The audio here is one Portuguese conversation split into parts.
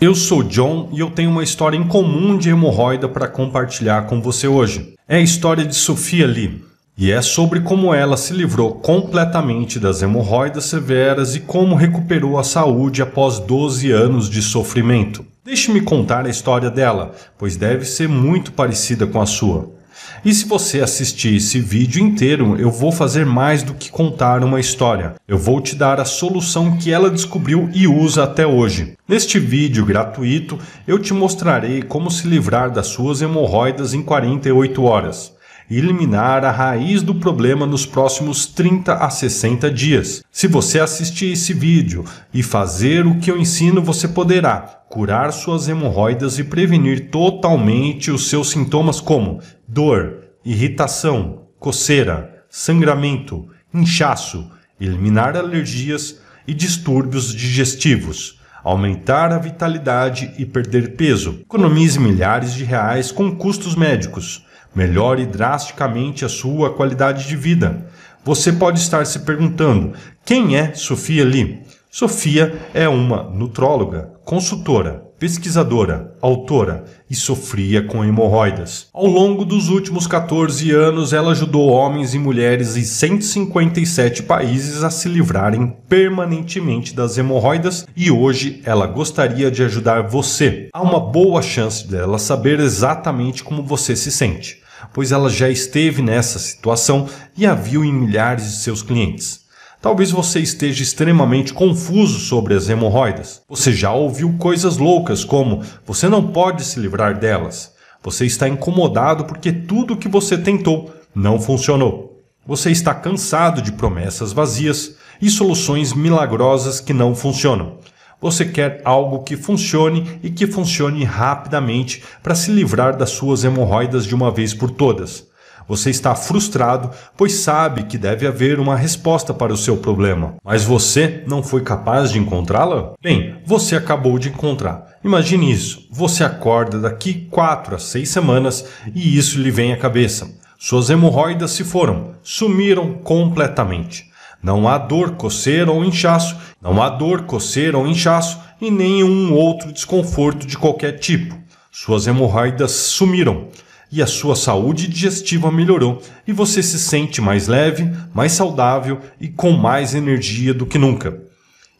Eu sou John e eu tenho uma história incomum de hemorroida para compartilhar com você hoje. É a história de Sofia Lee e é sobre como ela se livrou completamente das hemorroidas severas e como recuperou a saúde após 12 anos de sofrimento. Deixe-me contar a história dela, pois deve ser muito parecida com a sua. E se você assistir esse vídeo inteiro, eu vou fazer mais do que contar uma história. Eu vou te dar a solução que ela descobriu e usa até hoje. Neste vídeo gratuito, eu te mostrarei como se livrar das suas hemorroidas em 48 horas eliminar a raiz do problema nos próximos 30 a 60 dias. Se você assistir esse vídeo e fazer o que eu ensino, você poderá curar suas hemorroidas e prevenir totalmente os seus sintomas como dor, irritação, coceira, sangramento, inchaço, eliminar alergias e distúrbios digestivos, aumentar a vitalidade e perder peso. Economize milhares de reais com custos médicos. Melhore drasticamente a sua qualidade de vida. Você pode estar se perguntando: quem é Sofia Lee? Sofia é uma nutróloga, consultora, pesquisadora, autora e sofria com hemorroidas. Ao longo dos últimos 14 anos, ela ajudou homens e mulheres em 157 países a se livrarem permanentemente das hemorroidas e hoje ela gostaria de ajudar você. Há uma boa chance dela saber exatamente como você se sente, pois ela já esteve nessa situação e a viu em milhares de seus clientes. Talvez você esteja extremamente confuso sobre as hemorroidas. Você já ouviu coisas loucas como você não pode se livrar delas. Você está incomodado porque tudo o que você tentou não funcionou. Você está cansado de promessas vazias e soluções milagrosas que não funcionam. Você quer algo que funcione e que funcione rapidamente para se livrar das suas hemorroidas de uma vez por todas. Você está frustrado, pois sabe que deve haver uma resposta para o seu problema, mas você não foi capaz de encontrá-la? Bem, você acabou de encontrar. Imagine isso. Você acorda daqui quatro a seis semanas e isso lhe vem à cabeça. Suas hemorroidas se foram, sumiram completamente. Não há dor, coceira ou inchaço, não há dor, coceira ou inchaço e nenhum outro desconforto de qualquer tipo. Suas hemorroidas sumiram e a sua saúde digestiva melhorou e você se sente mais leve, mais saudável e com mais energia do que nunca.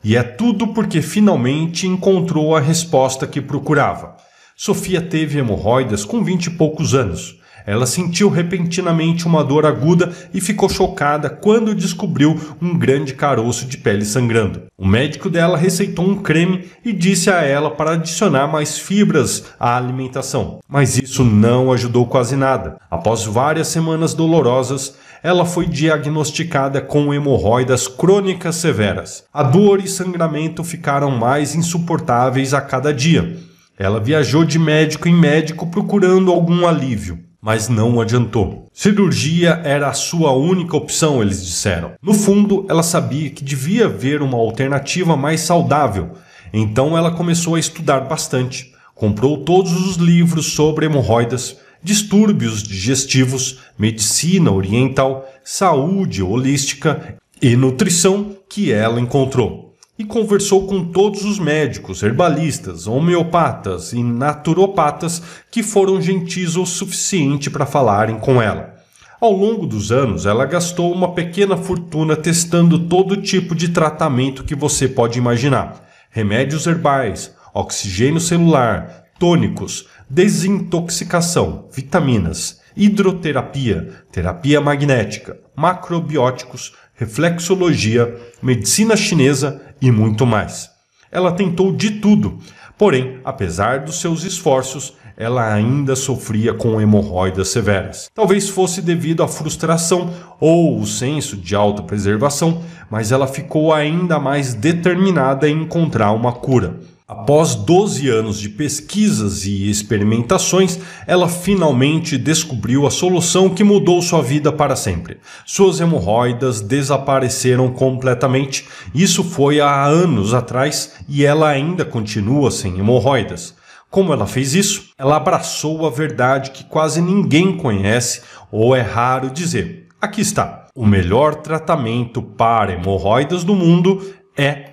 E é tudo porque finalmente encontrou a resposta que procurava. Sofia teve hemorroidas com vinte e poucos anos. Ela sentiu repentinamente uma dor aguda e ficou chocada quando descobriu um grande caroço de pele sangrando. O médico dela receitou um creme e disse a ela para adicionar mais fibras à alimentação. Mas isso não ajudou quase nada. Após várias semanas dolorosas, ela foi diagnosticada com hemorroidas crônicas severas. A dor e sangramento ficaram mais insuportáveis a cada dia. Ela viajou de médico em médico procurando algum alívio mas não adiantou. Cirurgia era a sua única opção, eles disseram. No fundo, ela sabia que devia haver uma alternativa mais saudável, então ela começou a estudar bastante. Comprou todos os livros sobre hemorroidas, distúrbios digestivos, medicina oriental, saúde holística e nutrição que ela encontrou e conversou com todos os médicos, herbalistas, homeopatas e naturopatas que foram gentis o suficiente para falarem com ela. Ao longo dos anos, ela gastou uma pequena fortuna testando todo tipo de tratamento que você pode imaginar: remédios herbais, oxigênio celular, tônicos, desintoxicação, vitaminas, hidroterapia, terapia magnética, macrobióticos, reflexologia, medicina chinesa e muito mais. Ela tentou de tudo, porém, apesar dos seus esforços, ela ainda sofria com hemorroidas severas. Talvez fosse devido à frustração ou o senso de autopreservação, mas ela ficou ainda mais determinada em encontrar uma cura. Após 12 anos de pesquisas e experimentações, ela finalmente descobriu a solução que mudou sua vida para sempre. Suas hemorroidas desapareceram completamente. Isso foi há anos atrás e ela ainda continua sem hemorroidas. Como ela fez isso? Ela abraçou a verdade que quase ninguém conhece ou é raro dizer. Aqui está. O melhor tratamento para hemorroidas do mundo é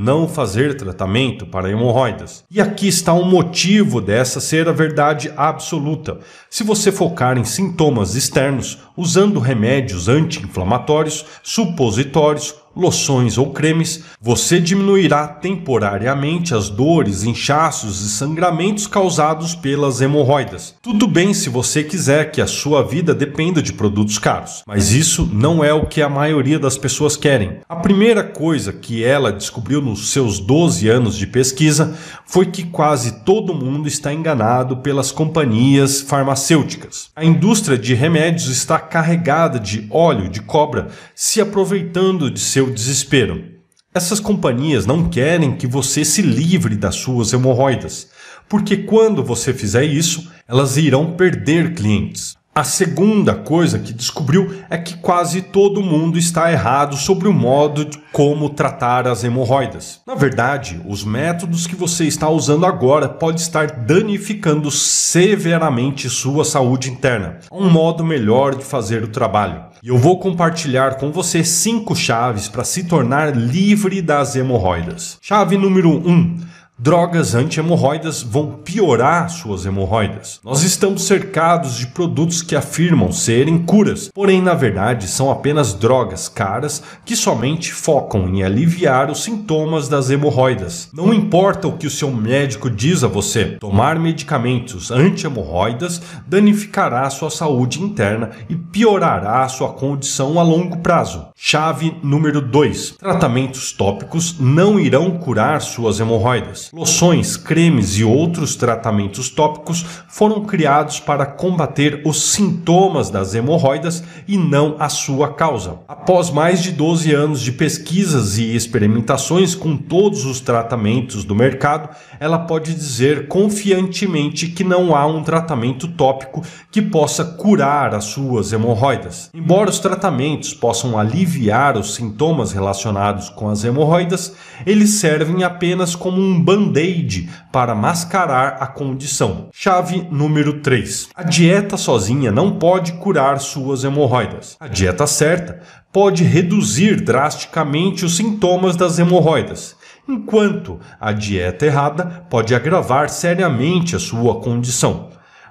não fazer tratamento para hemorroidas. E aqui está o motivo dessa ser a verdade absoluta. Se você focar em sintomas externos, usando remédios anti-inflamatórios, supositórios loções ou cremes, você diminuirá temporariamente as dores, inchaços e sangramentos causados pelas hemorroidas. Tudo bem se você quiser que a sua vida dependa de produtos caros, mas isso não é o que a maioria das pessoas querem. A primeira coisa que ela descobriu nos seus 12 anos de pesquisa foi que quase todo mundo está enganado pelas companhias farmacêuticas. A indústria de remédios está carregada de óleo de cobra, se aproveitando de seu seu desespero. Essas companhias não querem que você se livre das suas hemorroidas, porque quando você fizer isso, elas irão perder clientes. A segunda coisa que descobriu é que quase todo mundo está errado sobre o modo de como tratar as hemorroidas. Na verdade, os métodos que você está usando agora pode estar danificando severamente sua saúde interna. Um modo melhor de fazer o trabalho. E eu vou compartilhar com você cinco chaves para se tornar livre das hemorroidas. Chave número 1. Um, Drogas anti-hemorroidas vão piorar suas hemorroidas. Nós estamos cercados de produtos que afirmam serem curas, porém, na verdade, são apenas drogas caras que somente focam em aliviar os sintomas das hemorroidas. Não importa o que o seu médico diz a você, tomar medicamentos anti-hemorroidas danificará sua saúde interna e piorará sua condição a longo prazo. Chave número 2: Tratamentos tópicos não irão curar suas hemorroidas. Loções, cremes e outros tratamentos tópicos foram criados para combater os sintomas das hemorroidas e não a sua causa. Após mais de 12 anos de pesquisas e experimentações com todos os tratamentos do mercado, ela pode dizer confiantemente que não há um tratamento tópico que possa curar as suas hemorroidas. Embora os tratamentos possam aliviar os sintomas relacionados com as hemorroidas, eles servem apenas como um banco band-aid para mascarar a condição. Chave número 3. A dieta sozinha não pode curar suas hemorroidas. A dieta certa pode reduzir drasticamente os sintomas das hemorroidas, enquanto a dieta errada pode agravar seriamente a sua condição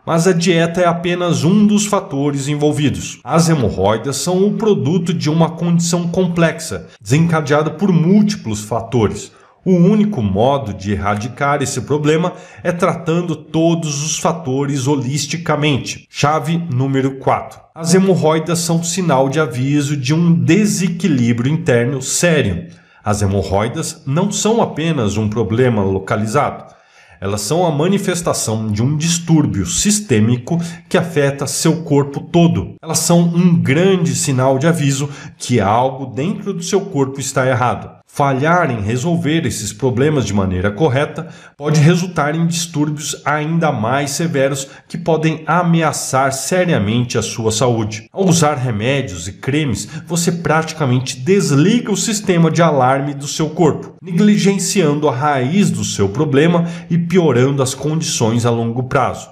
mas a dieta é apenas um dos fatores envolvidos. As hemorroidas são o produto de uma condição complexa, desencadeada por múltiplos fatores, o único modo de erradicar esse problema é tratando todos os fatores holisticamente. Chave número 4. As hemorroidas são sinal de aviso de um desequilíbrio interno sério. As hemorroidas não são apenas um problema localizado. Elas são a manifestação de um distúrbio sistêmico que afeta seu corpo todo. Elas são um grande sinal de aviso que algo dentro do seu corpo está errado. Falhar em resolver esses problemas de maneira correta pode resultar em distúrbios ainda mais severos que podem ameaçar seriamente a sua saúde. Ao usar remédios e cremes, você praticamente desliga o sistema de alarme do seu corpo, negligenciando a raiz do seu problema e piorando as condições a longo prazo.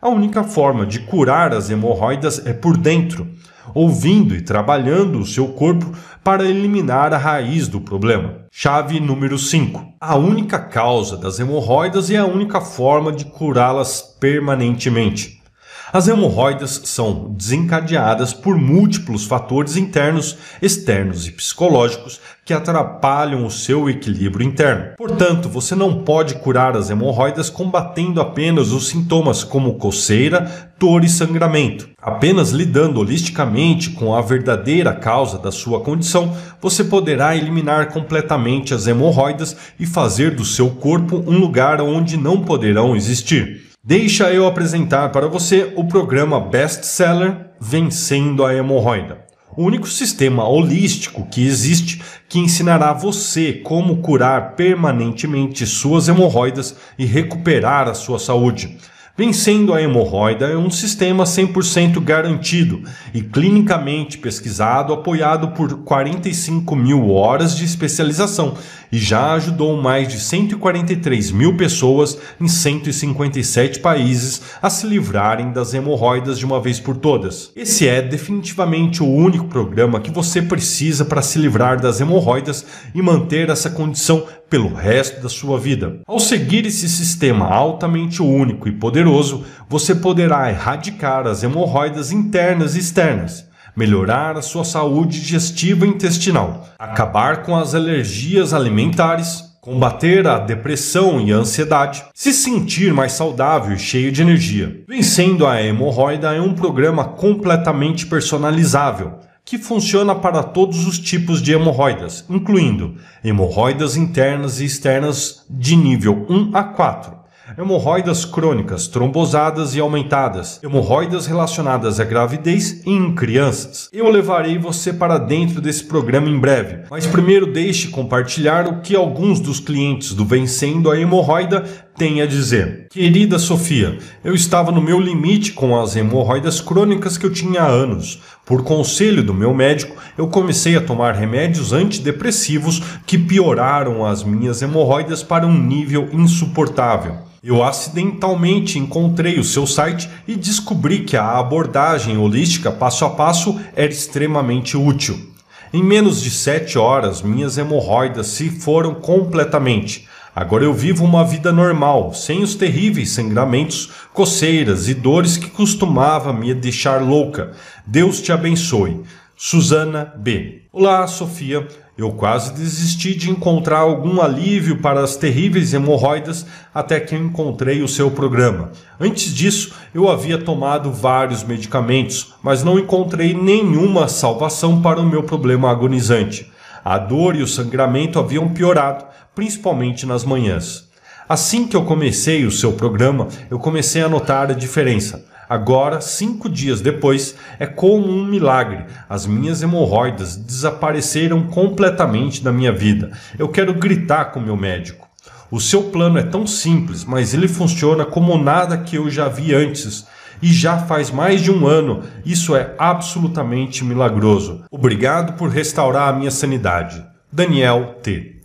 A única forma de curar as hemorroidas é por dentro ouvindo e trabalhando o seu corpo para eliminar a raiz do problema. Chave número 5. A única causa das hemorroidas e a única forma de curá-las permanentemente. As hemorroidas são desencadeadas por múltiplos fatores internos, externos e psicológicos que atrapalham o seu equilíbrio interno. Portanto, você não pode curar as hemorroidas combatendo apenas os sintomas como coceira, dor e sangramento. Apenas lidando holisticamente com a verdadeira causa da sua condição, você poderá eliminar completamente as hemorroidas e fazer do seu corpo um lugar onde não poderão existir. Deixa eu apresentar para você o programa best-seller Vencendo a Hemorroida. O único sistema holístico que existe que ensinará você como curar permanentemente suas hemorroidas e recuperar a sua saúde. Vencendo a hemorroida é um sistema 100% garantido e clinicamente pesquisado, apoiado por 45 mil horas de especialização e já ajudou mais de 143 mil pessoas em 157 países a se livrarem das hemorroidas de uma vez por todas. Esse é definitivamente o único programa que você precisa para se livrar das hemorroidas e manter essa condição pelo resto da sua vida. Ao seguir esse sistema altamente único e poderoso, você poderá erradicar as hemorroidas internas e externas melhorar a sua saúde digestiva e intestinal, acabar com as alergias alimentares, combater a depressão e a ansiedade, se sentir mais saudável e cheio de energia. Vencendo a hemorroida é um programa completamente personalizável que funciona para todos os tipos de hemorroidas, incluindo hemorroidas internas e externas de nível 1 a 4 hemorroidas crônicas, trombosadas e aumentadas, hemorroidas relacionadas à gravidez e em crianças. Eu levarei você para dentro desse programa em breve, mas primeiro deixe compartilhar o que alguns dos clientes do Vencendo a Hemorroida têm a dizer. Querida Sofia, eu estava no meu limite com as hemorroidas crônicas que eu tinha há anos. Por conselho do meu médico, eu comecei a tomar remédios antidepressivos que pioraram as minhas hemorroidas para um nível insuportável. Eu acidentalmente encontrei o seu site e descobri que a abordagem holística passo a passo era extremamente útil. Em menos de sete horas, minhas hemorroidas se foram completamente. Agora eu vivo uma vida normal, sem os terríveis sangramentos, coceiras e dores que costumava me deixar louca. Deus te abençoe. Susana B. Olá, Sofia. Eu quase desisti de encontrar algum alívio para as terríveis hemorroidas até que encontrei o seu programa. Antes disso, eu havia tomado vários medicamentos, mas não encontrei nenhuma salvação para o meu problema agonizante. A dor e o sangramento haviam piorado, principalmente nas manhãs. Assim que eu comecei o seu programa, eu comecei a notar a diferença. Agora, cinco dias depois, é como um milagre. As minhas hemorroidas desapareceram completamente da minha vida. Eu quero gritar com meu médico. O seu plano é tão simples, mas ele funciona como nada que eu já vi antes. E já faz mais de um ano. Isso é absolutamente milagroso. Obrigado por restaurar a minha sanidade. Daniel T.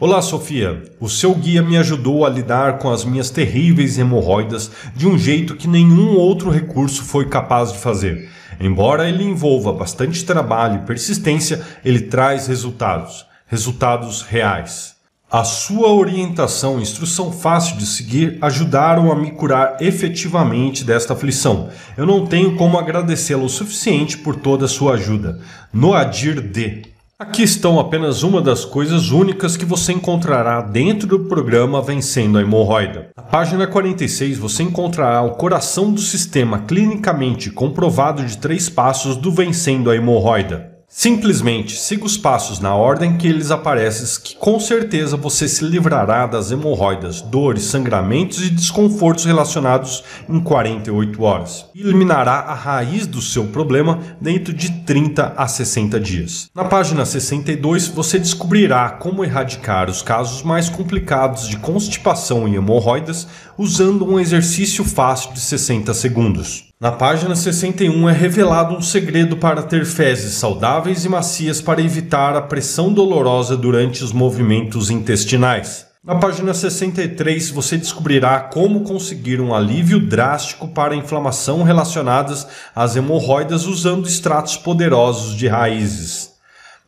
Olá, Sofia. O seu guia me ajudou a lidar com as minhas terríveis hemorroidas de um jeito que nenhum outro recurso foi capaz de fazer. Embora ele envolva bastante trabalho e persistência, ele traz resultados, resultados reais. A sua orientação e instrução fácil de seguir ajudaram a me curar efetivamente desta aflição. Eu não tenho como agradecê-lo o suficiente por toda a sua ajuda. Noadir D. Aqui estão apenas uma das coisas únicas que você encontrará dentro do programa Vencendo a Hemorroida. Na página 46 você encontrará o coração do sistema clinicamente comprovado de três passos do Vencendo a Hemorroida. Simplesmente siga os passos na ordem que eles aparecem, que com certeza você se livrará das hemorroidas, dores, sangramentos e desconfortos relacionados em 48 horas. Eliminará a raiz do seu problema dentro de 30 a 60 dias. Na página 62 você descobrirá como erradicar os casos mais complicados de constipação e hemorroidas usando um exercício fácil de 60 segundos. Na página 61 é revelado um segredo para ter fezes saudáveis e macias para evitar a pressão dolorosa durante os movimentos intestinais. Na página 63 você descobrirá como conseguir um alívio drástico para a inflamação relacionadas às hemorroidas usando extratos poderosos de raízes.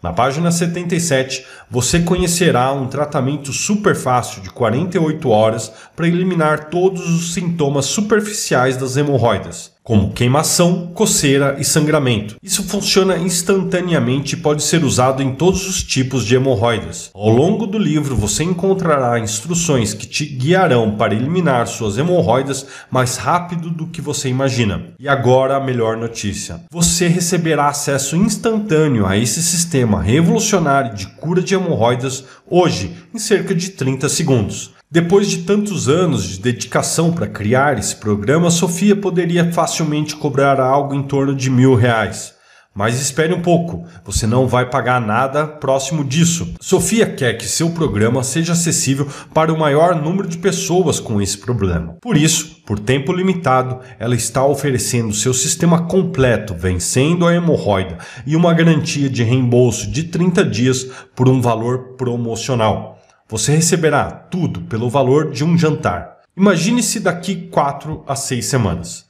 Na página 77, você conhecerá um tratamento super fácil de 48 horas para eliminar todos os sintomas superficiais das hemorroidas, como queimação, coceira e sangramento. Isso funciona instantaneamente e pode ser usado em todos os tipos de hemorroidas. Ao longo do livro, você encontrará instruções que te guiarão para eliminar suas hemorroidas mais rápido do que você imagina. E agora a melhor notícia: você receberá acesso instantâneo a esse sistema revolucionário de cura de hemorroidas hoje, em cerca de 30 segundos. Depois de tantos anos de dedicação para criar esse programa, Sofia poderia facilmente cobrar algo em torno de mil reais. Mas espere um pouco, você não vai pagar nada próximo disso. Sofia quer que seu programa seja acessível para o maior número de pessoas com esse problema. Por isso, por tempo limitado, ela está oferecendo seu sistema completo, vencendo a hemorroida e uma garantia de reembolso de 30 dias por um valor promocional. Você receberá tudo pelo valor de um jantar. Imagine-se daqui 4 a 6 semanas.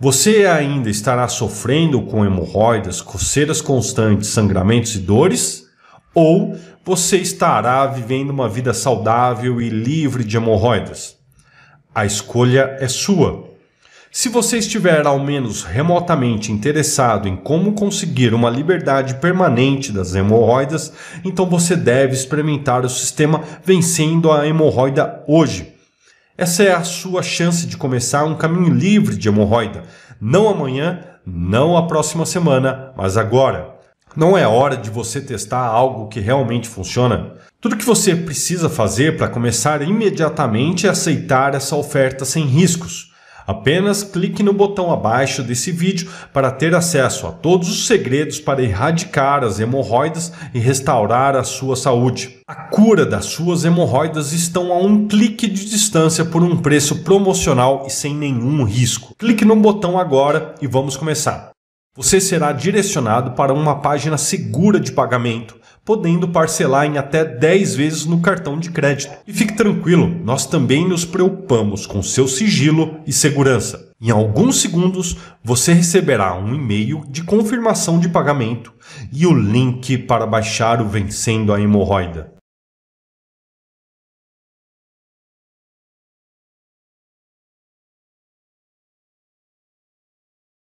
Você ainda estará sofrendo com hemorroidas, coceiras constantes, sangramentos e dores? Ou você estará vivendo uma vida saudável e livre de hemorroidas? A escolha é sua. Se você estiver ao menos remotamente interessado em como conseguir uma liberdade permanente das hemorroidas, então você deve experimentar o sistema vencendo a hemorroida hoje. Essa é a sua chance de começar um caminho livre de hemorroida. Não amanhã, não a próxima semana, mas agora. Não é hora de você testar algo que realmente funciona? Tudo que você precisa fazer para começar imediatamente é aceitar essa oferta sem riscos. Apenas clique no botão abaixo desse vídeo para ter acesso a todos os segredos para erradicar as hemorroidas e restaurar a sua saúde. A cura das suas hemorroidas estão a um clique de distância por um preço promocional e sem nenhum risco. Clique no botão agora e vamos começar. Você será direcionado para uma página segura de pagamento podendo parcelar em até 10 vezes no cartão de crédito. E fique tranquilo, nós também nos preocupamos com seu sigilo e segurança. Em alguns segundos, você receberá um e-mail de confirmação de pagamento e o link para baixar o Vencendo a Hemorroida.